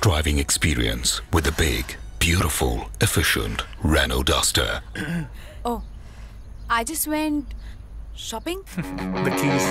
driving experience with the big, beautiful, efficient Renault Duster. Oh, I just went shopping. The keys.